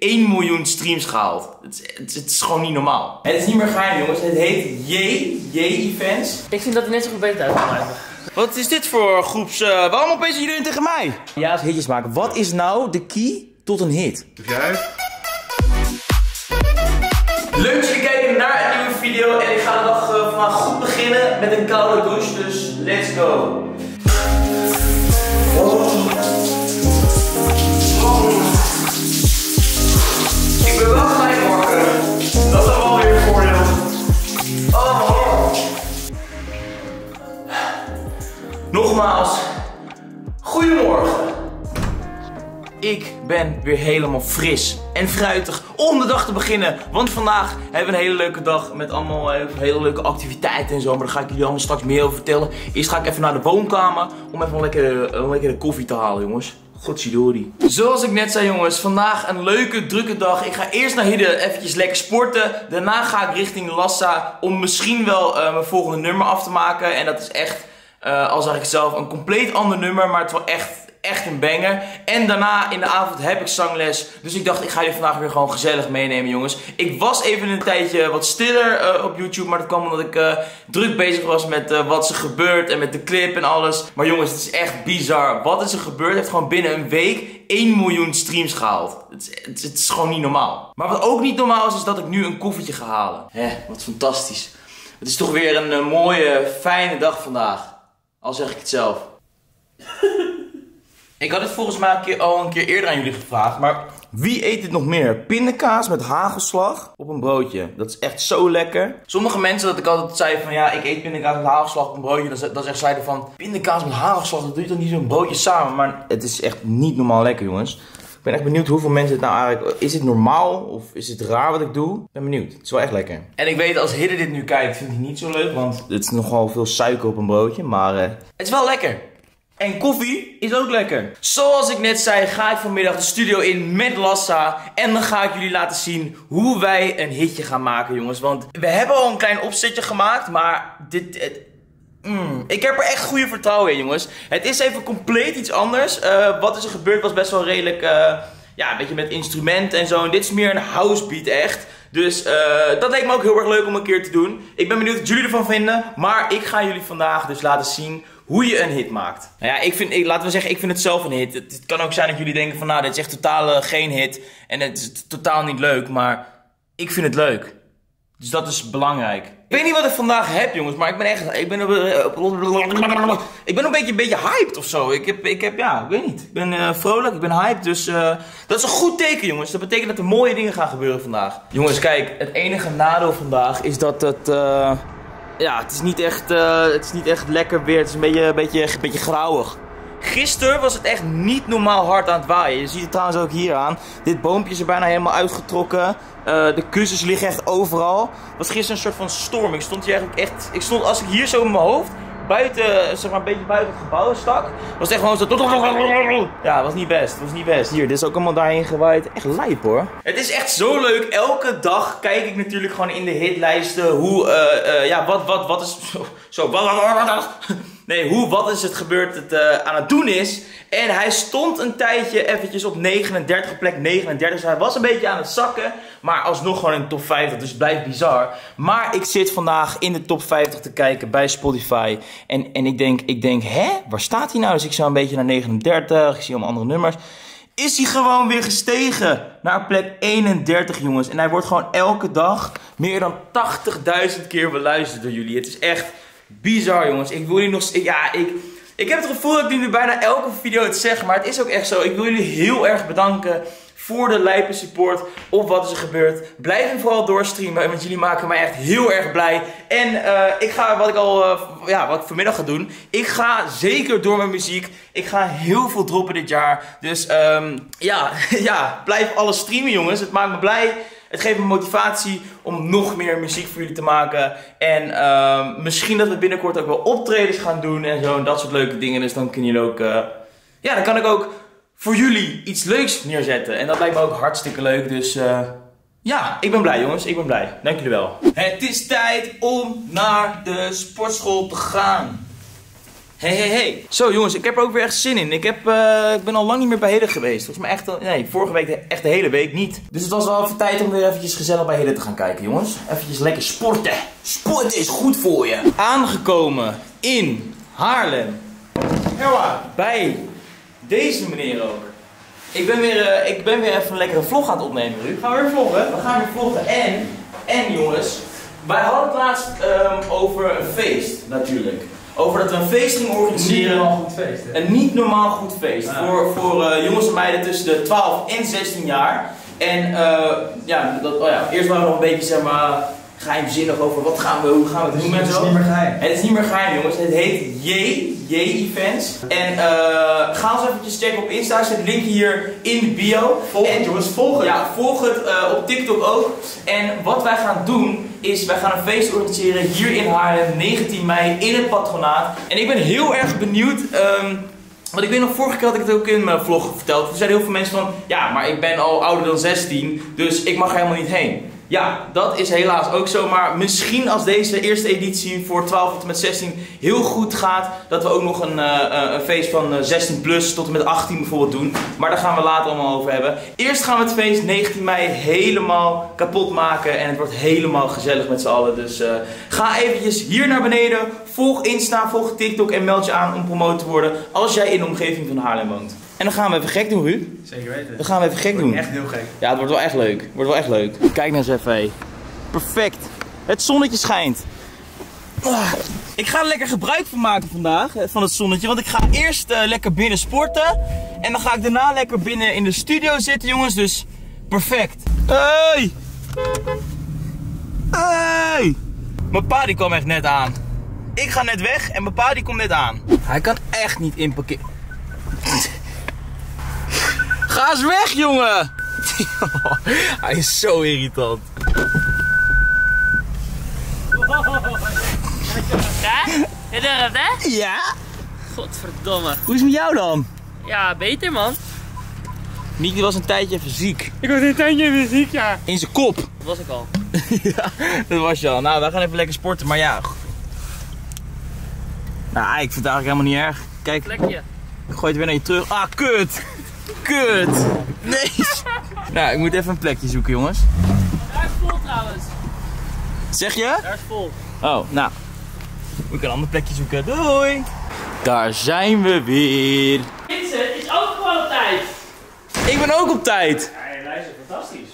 1 miljoen streams gehaald. Het is, het, is- het is gewoon niet normaal. Het is niet meer geheim jongens, het heet J, J Events. Ik vind dat hij net zo goed beter uit kan. Wat is dit voor groeps... eh, waarom opeens iedereen tegen mij? Ja, als hitjes maken. Wat is nou de key tot een hit? Leuk dat jullie kijken naar een nieuwe video en ik ga de dag eh, vandaag goed beginnen met een koude douche, dus let's go. Ben wel gelijk wakker. Dat is wel weer een voordeel. Oh. Nogmaals, goedemorgen. Ik ben weer helemaal fris en fruitig om de dag te beginnen. Want vandaag hebben we een hele leuke dag met allemaal eh, hele leuke activiteiten en zo. Maar daar ga ik jullie allemaal straks meer over vertellen. Eerst ga ik even naar de woonkamer om even een lekkere, een lekkere koffie te halen, jongens. Godzidori. Zoals ik net zei, jongens, vandaag een leuke, drukke dag. Ik ga eerst naar Hidde eventjes lekker sporten. Daarna ga ik richting Lassa om misschien wel eh, mijn volgende nummer af te maken. En dat is echt, eh, al zeg ik zelf, een compleet ander nummer. Maar het wel echt echt een banger. En daarna in de avond heb ik zangles. Dus ik dacht, ik ga jullie vandaag weer gewoon gezellig meenemen, jongens. Ik was even een tijdje wat stiller eh, op YouTube. Maar dat kwam omdat ik eh, druk bezig was met eh, wat is er gebeurd. En met de clip en alles. Maar jongens, het is echt bizar. Wat is er gebeurd? Heeft gewoon binnen een week 1 miljoen streams gehaald. Het is, het, is- gewoon niet normaal. Maar wat ook niet normaal is, is dat ik nu een koffietje ga halen. Hè, wat fantastisch. Het is toch weer een mooie, fijne dag vandaag. Al zeg ik het zelf. Ik had het volgens mij een keer, al een keer eerder aan jullie gevraagd, maar wie eet dit nog meer? Pindakaas met hagelslag op een broodje. Dat is echt zo lekker. Sommige mensen dat ik altijd zei van ja, ik eet pindakaas met hagelslag op een broodje. Dan, dan zeggen zij van pindakaas met hagelslag, dat doe je toch niet zo'n broodje samen? Maar het is echt niet normaal lekker jongens. Ik ben echt benieuwd hoeveel mensen het nou eigenlijk... Is het normaal of is het raar wat ik doe? Ik ben benieuwd. Het is wel echt lekker. En ik weet als Hidde dit nu kijkt, vindt hij niet zo leuk. Want het is nogal veel suiker op een broodje. Maar eh, het is wel lekker. En koffie is ook lekker. Zoals ik net zei, ga ik vanmiddag de studio in met Lassa. En dan ga ik jullie laten zien hoe wij een hitje gaan maken, jongens. Want we hebben al een klein opzetje gemaakt, maar dit... mm, ik heb er echt goede vertrouwen in, jongens. Het is even compleet iets anders. Eh, wat is er gebeurd was best wel redelijk... eh, ja, een beetje met instrumenten en zo. En dit is meer een house beat echt. Dus eh, dat leek me ook heel erg leuk om een keer te doen. Ik ben benieuwd wat jullie ervan vinden. Maar ik ga jullie vandaag dus laten zien hoe je een hit maakt. Nou ja, ik vind, ik, laten we zeggen, ik vind het zelf een hit. Het, kan ook zijn dat jullie denken van, nou, dit is echt totaal eh, geen hit. En het is totaal niet leuk, maar ik vind het leuk. Dus dat is belangrijk. Ik weet niet wat ik vandaag heb, jongens, maar ik ben echt. Ik ben, op- ik ben een beetje, een beetje hyped of zo. Ik heb, ik heb, ja, ik weet niet. Ik ben eh, vrolijk, ik ben hyped, dus eh, dat is een goed teken, jongens. Dat betekent dat er mooie dingen gaan gebeuren vandaag. Jongens, kijk, het enige nadeel vandaag is dat het. Ja, het is niet echt, eh, het is niet echt lekker weer. Het is een beetje, een beetje, een beetje grauwig. Gisteren was het echt niet normaal hard aan het waaien. Je ziet het trouwens ook hier aan. Dit boompje is er bijna helemaal uitgetrokken. Eh, de kussens liggen echt overal. Het was gisteren een soort van storm. Ik stond hier eigenlijk echt. Ik stond als ik hier zo met mijn hoofd buiten, zeg maar een beetje buiten het gebouw stak, was echt gewoon zo. Ja, was niet best. Was niet best. Hier, dit is ook allemaal daarheen gewaaid. Echt lijp hoor. Het is echt zo leuk. Elke dag kijk ik natuurlijk gewoon in de hitlijsten hoe, eh, eh, ja, wat, wat, wat is. Zo, zo Nee, hoe, wat is het gebeurd het eh, aan het doen is. En hij stond een tijdje eventjes op 39, plek 39. Dus hij was een beetje aan het zakken. Maar alsnog gewoon in de top 50, dus het blijft bizar. Maar ik zit vandaag in de top 50 te kijken bij Spotify. En, en ik, denk, ik denk, hè? Waar staat hij nou? Dus ik zie een beetje naar 39, ik zie allemaal andere nummers. Is hij gewoon weer gestegen naar plek 31, jongens. En hij wordt gewoon elke dag meer dan 80.000 keer beluisterd door jullie. Het is echt bizar, jongens. Ik wil jullie nog... Ja, ik... Ik heb het gevoel dat ik nu bijna elke video het zeg, maar het is ook echt zo. Ik wil jullie heel erg bedanken voor de lijpe support op wat is er gebeurd. Blijf hem vooral doorstreamen, want jullie maken mij echt heel erg blij. En eh, ik ga, wat ik al, eh, ja, wat vanmiddag ga doen, ik ga zeker door mijn muziek. Ik ga heel veel droppen dit jaar. Dus ehm, ja, ja, blijf alles streamen jongens. Het maakt me blij. Het geeft me motivatie om nog meer muziek voor jullie te maken. En ehm, misschien dat we binnenkort ook wel optredens gaan doen en zo. En dat soort leuke dingen. Dus dan kunnen jullie ook. eh, ja, dan kan ik ook voor jullie iets leuks neerzetten. En dat lijkt me ook hartstikke leuk. Dus eh, ja, ik ben blij jongens. Ik ben blij. Dank jullie wel. Het is tijd om naar de sportschool te gaan. Hey, hey, hey. Zo jongens, ik heb er ook weer echt zin in. Ik, heb, eh, ik ben al lang niet meer bij Hidde geweest. Volgens mij echt, al- nee, vorige week de- echt de hele week niet. Dus het was wel even tijd om weer eventjes gezellig bij Hidde te gaan kijken, jongens. Eventjes lekker sporten. Sporten is goed voor je. Aangekomen in Haarlem. Bij deze meneer ook. Ik ben weer, eh, ik ben weer even een lekkere vlog aan het opnemen, Ruud. Gaan we weer vloggen? We gaan weer vloggen. En, en jongens, wij hadden het laatst ehm, over een feest, natuurlijk. Over dat we een feest gingen organiseren. goed feest, hè? Een niet normaal goed feest. Voor, voor eh, jongens en meiden tussen de 12 en 16 jaar. En eh, ja, dat, oh ja, eerst waren we nog een beetje zeg maar, geheimzinnig over wat gaan we, hoe gaan we het doen en Het is niet meer geheim. Het is niet meer geheim jongens, het heet J, J Events. En eh, ga ons eventjes checken op Insta, zet het linkje hier in de bio. Volg En- jongens, volg het. Ja, volg het eh, op TikTok ook. En wat wij gaan doen is, wij gaan een feest organiseren hier in Haarlem, 19 mei, in het patronaat. En ik ben heel erg benieuwd, ehm, want ik weet nog, vorige keer had ik het ook in mijn vlog verteld. Toen zeiden heel veel mensen van, ja, maar ik ben al ouder dan 16, dus ik mag er helemaal niet heen. Ja, dat is helaas ook zo, maar misschien als deze eerste editie voor 12 tot en met 16 heel goed gaat, dat we ook nog een, eh, eh, een feest van eh, 16 plus tot en met 18 bijvoorbeeld doen. Maar daar gaan we later allemaal over hebben. Eerst gaan we het feest 19 mei helemaal kapot maken en het wordt helemaal gezellig met z'n allen. Dus eh, ga eventjes hier naar beneden, volg Insta, volg TikTok en meld je aan om promoot te worden als jij in de omgeving van Haarlem woont. En dan gaan we even gek doen, Ruud. Zeker weten. Dan gaan we even gek doen. Echt heel gek. Ja, het wordt wel echt leuk. Het wordt wel echt leuk. Kijk nou eens even. Perfect. Het zonnetje schijnt. Ah, Ik ga er lekker gebruik van maken vandaag, eh, van het zonnetje. Want ik ga eerst eh, lekker binnen sporten. En dan ga ik daarna lekker binnen in de studio zitten, jongens. Dus perfect. Hey! Hey! Mijn pa die kwam echt net aan. Ik ga net weg en mijn pa die komt net aan. Hij kan echt niet inparkeren. Ga eens weg, jongen! Hij is zo irritant. Ja? Je durft, hè? Ja? Godverdomme. Hoe is het met jou dan? Ja, beter man. Die was een tijdje even ziek. Ik was een tijdje weer ziek, ja. In zijn kop. Dat was ik al. ja, dat was je al. Nou, wij gaan even lekker sporten, maar ja. Nou, ik vind het eigenlijk helemaal niet erg. Kijk, Plekje. ik gooi het weer naar je terug. Ah, kut! Kut! Nee! nou, ik moet even een plekje zoeken, jongens. Daar is vol trouwens. Zeg je? Daar is vol. Oh, nou. Moet ik een ander plekje zoeken. Doei! Daar zijn we weer. Vincent is ook gewoon op tijd. Ik ben ook op tijd. Ja, luister, fantastisch.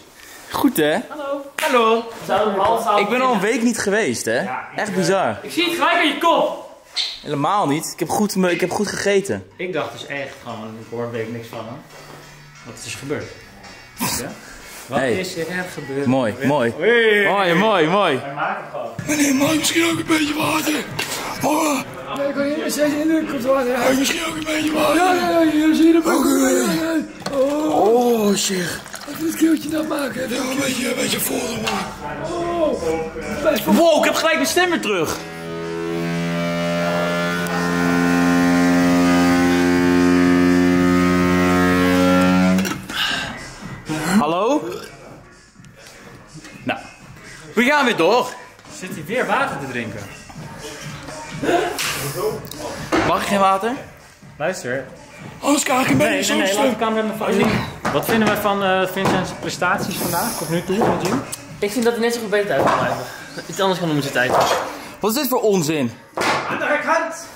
Goed, hè? Hallo. Hallo. Ik ben al een week niet geweest, hè? Ja, ik, Echt eh, bizar. Ik zie het gelijk aan je kop. Helemaal niet. Ik heb goed, ik heb goed gegeten. Ik dacht dus echt gewoon, ik hoor een week niks van hem. Wat is er gebeurd? Ja? Wat Hey. is er gebeurd? Mooi, mooi. Hey. Mooi, mooi, mooi. Wij maken het gewoon. Meneer, mag ik misschien ook een beetje water? Mama, Ik kan hier steeds in de controle. mag ik misschien ook een beetje water? Ja, ja, ja, hier zie je hem ook. Oh, Oh, zeg. even het keeltje dan maken. Een beetje, een beetje vol, man. Oh. Wow, ik heb gelijk mijn stem weer terug. Hallo? Nou, we gaan weer door. Zit hij weer water te drinken? Mag ik geen water? Luister. Anders krijg ik een Nee, nee, nee, laat de camera naar van zien. Wat vinden wij van eh Vincent's prestaties vandaag, tot nu toe, het gym? Ik vind dat hij net zo goed beter uit kan blijven. Iets anders kan doen met zijn tijd. Wat is dit voor onzin? Andere kant!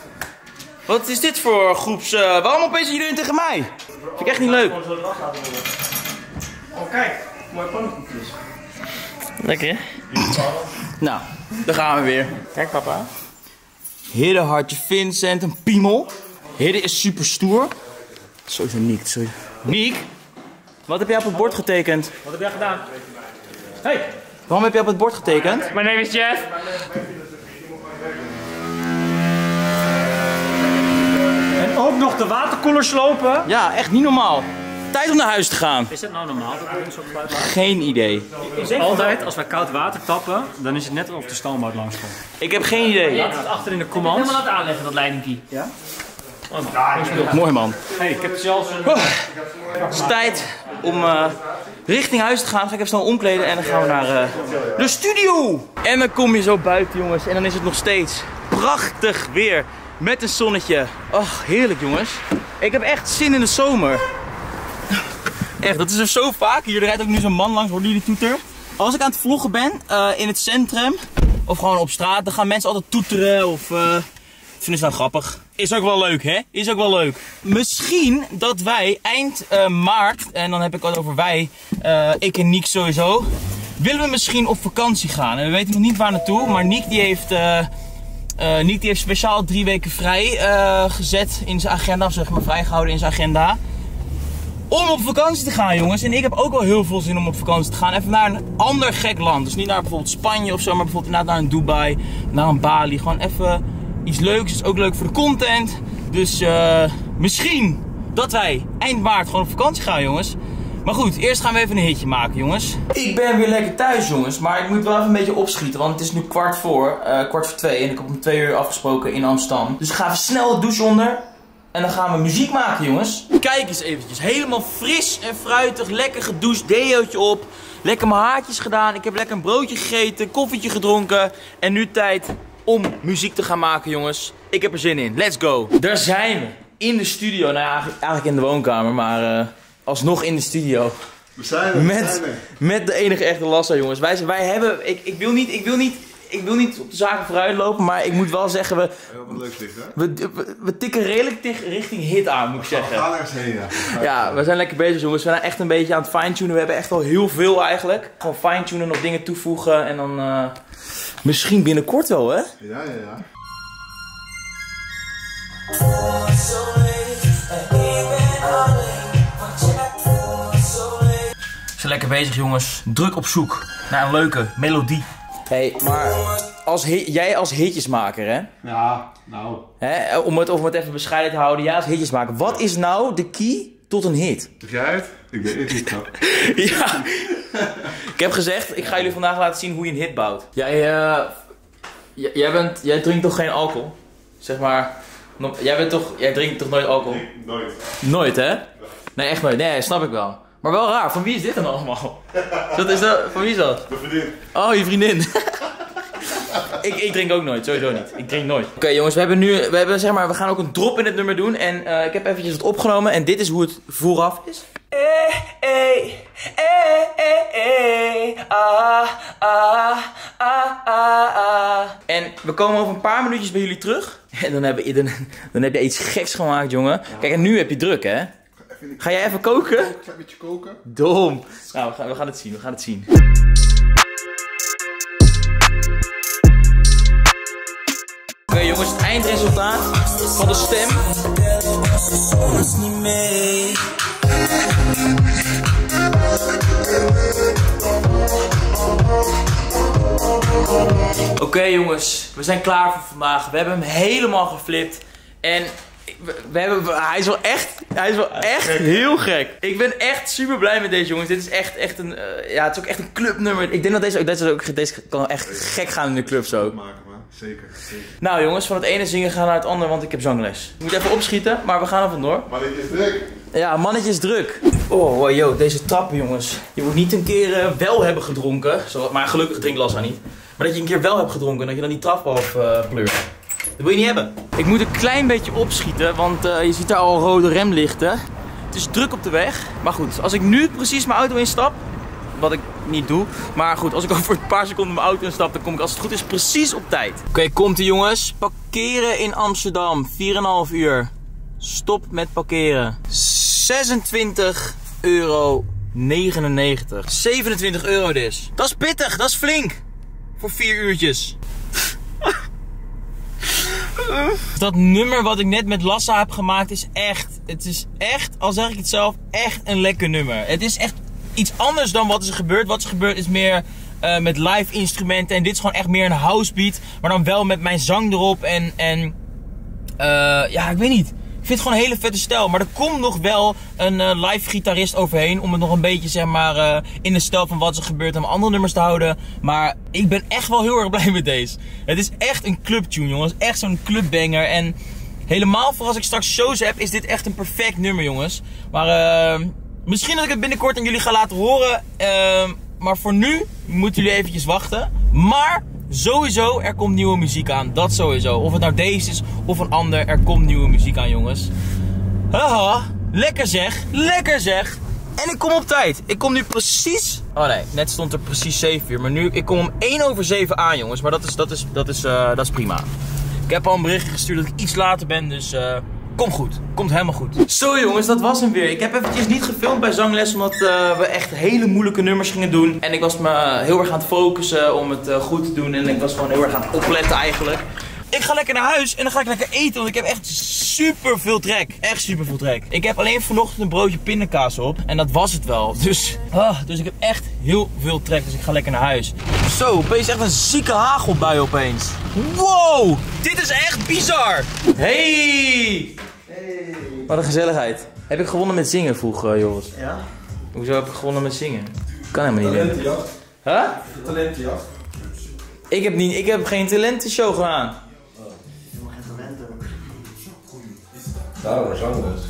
Wat is dit voor groeps... eh, waarom opeens iedereen tegen mij? Vind ik echt niet leuk. Oh, kijk. Mooi pannenkoekjes. Lekker? Nou, daar gaan we weer. Kijk, papa. Hidde hartje Vincent, een piemel. Hidde is super stoer. Sowieso Niek. Sowieso. Niek? Wat heb jij op het bord getekend? Wat heb jij gedaan? Hey, Waarom heb jij op het bord getekend? my name is Jeff. En ook nog de waterkoeler slopen. Ja, echt niet normaal. Tijd om naar huis te gaan. Is dat nou normaal dat zo geluid? Geen idee. Altijd, als wij koud water tappen, dan is het net of de stoomboot langskomt. Ik heb geen idee. Ja. Het achter in de Helemaal command. laten aanleggen, dat leidingkie. Ja? Mooi man. Hey, ik heb zelfs een... Het is tijd om eh, richting huis te gaan. Dan ga ik even snel omkleden en dan gaan we naar eh, de studio. En dan kom je zo buiten jongens en dan is het nog steeds prachtig weer. Met een zonnetje. Ach, heerlijk jongens. Ik heb echt zin in de zomer. Echt, dat is er zo vaak. Hier rijdt ook nu zo'n man langs, hoor jullie toeter? Als ik aan het vloggen ben eh, in het centrum of gewoon op straat, dan gaan mensen altijd toeteren of uh, vinden ze nou grappig. Is ook wel leuk, hè? Is ook wel leuk. Misschien dat wij eind uh, maart, en dan heb ik het over wij, ik en Niek sowieso, willen we misschien op vakantie gaan. En we weten nog niet waar naartoe, maar Niek die heeft, Niek die heeft speciaal drie weken vrij gezet in zijn agenda, of zeg maar vrijgehouden in zijn agenda om op vakantie te gaan, jongens. En ik heb ook wel heel veel zin om op vakantie te gaan. Even naar een ander gek land. Dus niet naar bijvoorbeeld Spanje of zo, maar bijvoorbeeld naar een Dubai, naar een Bali. Gewoon even iets leuks. Is ook leuk voor de content. Dus uh, misschien dat wij eind maart gewoon op vakantie gaan, jongens. Maar goed, eerst gaan we even een hitje maken, jongens. Ik ben weer lekker thuis, jongens. Maar ik moet wel even een beetje opschieten. Want het is nu kwart voor, uh, kwart voor twee. En ik heb om twee uur afgesproken in Amsterdam. Dus ik ga even snel de douche onder. En dan gaan we muziek maken, jongens. Kijk eens eventjes. Helemaal fris en fruitig. Lekker gedoucht. Deootje op. Lekker mijn haartjes gedaan. Ik heb lekker een broodje gegeten. Koffietje gedronken. En nu tijd om muziek te gaan maken, jongens. Ik heb er zin in. Let's go. Daar zijn we. In de studio. Nou ja, eigenlijk in de woonkamer. Maar uh, alsnog in de studio. We zijn er, met, zijn. Met de enige echte Lassa, jongens. Wij, wij hebben... Ik, ik wil niet... Ik wil niet ik wil niet op de zaken vooruit lopen, maar ik moet wel zeggen, we, hè? we, we, we tikken redelijk tig- richting hit aan, moet ik We zeggen. gaan er eens heen, ja. Ja, we zijn lekker bezig jongens. We zijn echt een beetje aan het fine-tunen. We hebben echt al heel veel eigenlijk. Gewoon fine-tunen, nog dingen toevoegen en dan eh, misschien binnenkort wel hè? Ja, ja, ja. We zijn lekker bezig jongens. Druk op zoek naar een leuke melodie. Hey, maar als jij als hitjesmaker hè? Ja, nou. hè? Om, het, om het even bescheiden te houden. Ja, als hitjesmaker. Wat is nou de key tot een hit? Zeg jij het? Ik weet het niet, nou. Ja. ik heb gezegd, ik ga jullie vandaag laten zien hoe je een hit bouwt. Jij, eh, jij, bent, jij drinkt toch geen alcohol? Zeg maar, no- jij, bent toch, jij drinkt toch nooit alcohol? Nooit. Nooit, hè? Nee, echt nooit. Nee, snap ik wel. Maar wel raar, van wie is dit dan allemaal? Dat is dat, van wie is dat? Mijn vriendin. Oh, je vriendin. ik, ik drink ook nooit, sowieso niet. Ik drink nooit. Oké jongens, we hebben nu, we hebben zeg maar, we gaan ook een drop in het nummer doen. En eh, ik heb eventjes wat opgenomen en dit is hoe het vooraf is. Eh, eh, eh, eh, eh, ah, ah, ah, ah, ah. En we komen over een paar minuutjes bij jullie terug. En dan heb je, dan, dan heb je iets geks gemaakt, jongen. Kijk, en nu heb je druk, hè? Ga jij even koken? Een klein beetje koken. Dom. Nou, we gaan, we gaan het zien, we gaan het zien. Oké jongens, het eindresultaat van de stem. Oké jongens, we zijn klaar voor vandaag. We hebben hem helemaal geflipt. En we, we hebben, hij is wel echt, hij is wel echt heel gek. Ik ben echt super blij met deze jongens. Dit is echt, echt een, eh, ja het is ook echt een clubnummer. Ik denk dat deze, ook- deze, ook, deze kan echt gek gaan in de club zo. Maken, man. Zeker, zeker. Nou jongens, van het ene zingen gaan we naar het andere, want ik heb zangles. Ik moet even opschieten, maar we gaan er vandoor. Maar dit is druk. Ja, mannetje is druk. Oh, wow, yo, deze trappen, jongens. Je moet niet een keer eh, wel hebben gedronken. Zo, maar gelukkig drinkt Lassa niet. Maar dat je een keer wel hebt gedronken en dat je dan die trap af eh, pleurt. Dat wil je niet hebben. Ik moet een klein beetje opschieten, want eh, je ziet daar al rode remlichten. Het is druk op de weg. Maar goed, als ik nu precies mijn auto instap, wat ik niet doe. Maar goed, als ik over een paar seconden mijn auto instap, dan kom ik als het goed is precies op tijd. Oké, komt ie jongens. Parkeren in Amsterdam. 4,5 uur. Stop met parkeren. 26 euro 99. 27 euro dus. Dat is pittig, dat is flink. Voor 4 uurtjes. Dat nummer wat ik net met Lassa heb gemaakt is echt, het is echt, al zeg ik het zelf, echt een lekker nummer. Het is echt iets anders dan wat is er gebeurd. Wat is er gebeurd is meer eh, met live instrumenten en dit is gewoon echt meer een house beat. Maar dan wel met mijn zang erop en, en eh, ja, ik weet niet. Ik vind het gewoon een hele vette stijl. Maar er komt nog wel een eh, live gitarist overheen. Om het nog een beetje zeg maar eh, in de stijl van wat er gebeurd om andere nummers te houden. Maar ik ben echt wel heel erg blij met deze. Het is echt een clubtune jongens. Echt zo'n clubbanger. En helemaal voor als ik straks shows heb is dit echt een perfect nummer jongens. Maar eh, misschien dat ik het binnenkort aan jullie ga laten horen. Maar voor nu moeten jullie eventjes wachten. Maar sowieso, er komt nieuwe muziek aan. Dat sowieso. Of het nou deze is of een ander, er komt nieuwe muziek aan, jongens. Haha, lekker zeg, lekker zeg. En ik kom op tijd. Ik kom nu precies... Oh nee, net stond er precies 7 uur. Maar nu, ik kom om 1 over 7 aan, jongens. Maar dat is, dat is, dat is, eh, dat is prima. Ik heb al een berichtje gestuurd dat ik iets later ben, dus... eh Komt goed. Komt helemaal goed. Zo jongens, dat was hem weer. Ik heb eventjes niet gefilmd bij zangles omdat eh, we echt hele moeilijke nummers gingen doen. En ik was me heel erg aan het focussen om het eh, goed te doen. En ik was gewoon heel erg aan het opletten eigenlijk. Ik ga lekker naar huis en dan ga ik lekker eten, want ik heb echt super veel trek. Echt super veel trek. Ik heb alleen vanochtend een broodje pindakaas op en dat was het wel. Dus, ah, dus ik heb echt heel veel trek, dus ik ga lekker naar huis. Zo, opeens echt een zieke hagelbui opeens. Wow, dit is echt bizar. Hey! Wat een gezelligheid. Heb ik gewonnen met zingen vroeg, eh, Joris? Ja? Hoezo heb ik gewonnen met zingen? Kan helemaal niet. Talentenjacht. Huh? Talentenjacht. Ik heb, niet, ik heb geen talentenshow gedaan. Daarom zangles.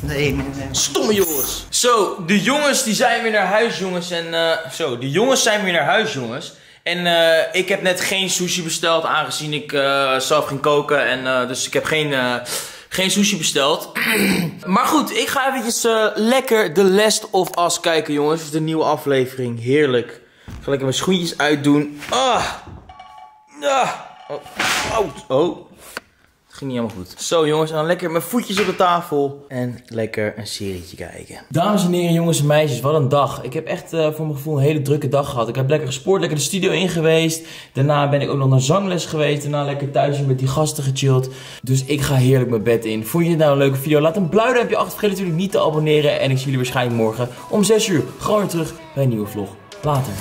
Nee, nee, nee. Stomme jongens. Zo, de jongens die zijn weer naar huis, jongens. En eh, zo, de jongens zijn weer naar huis, jongens. En eh, ik heb net geen sushi besteld, aangezien ik eh, zelf ging koken. En dus ik heb geen, geen sushi besteld. maar goed, ik ga eventjes lekker The Last of Us kijken, jongens. De nieuwe aflevering. Heerlijk. Ik ga lekker mijn schoentjes uitdoen. Ah. Ah. Oh. oh. Niet helemaal goed. Zo jongens, en dan lekker mijn voetjes op de tafel. En lekker een serietje kijken. Dames en heren, jongens en meisjes, wat een dag. Ik heb echt eh, voor mijn gevoel een hele drukke dag gehad. Ik heb lekker gesport, lekker de studio in geweest. Daarna ben ik ook nog naar zangles geweest. Daarna lekker thuis met die gasten gechilled. Dus ik ga heerlijk mijn bed in. Vond je het nou een leuke video? Laat een blauw duimpje achter. Vergeet natuurlijk niet te abonneren. En ik zie jullie waarschijnlijk morgen om 6 uur gewoon weer terug bij een nieuwe vlog. Later.